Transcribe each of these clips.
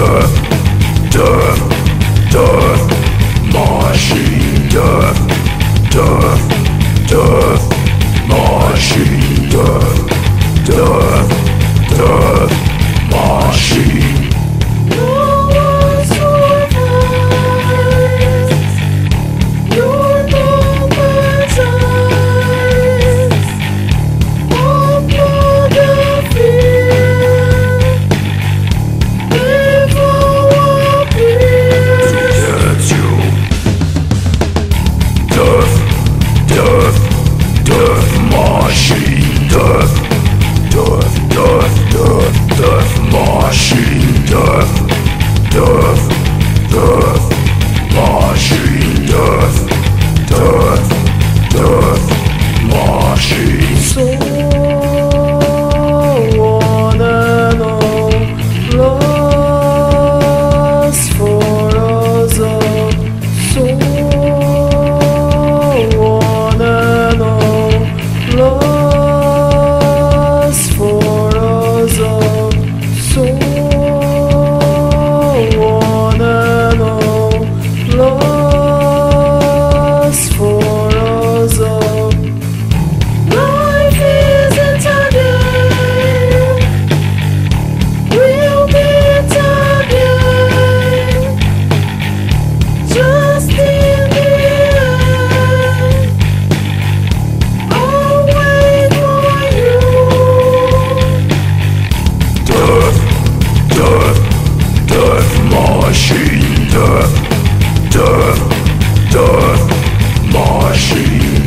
Death, death, death machine. Death, death, death machine. Death, death, death machine.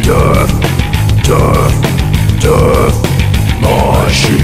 Death, death, death, machine,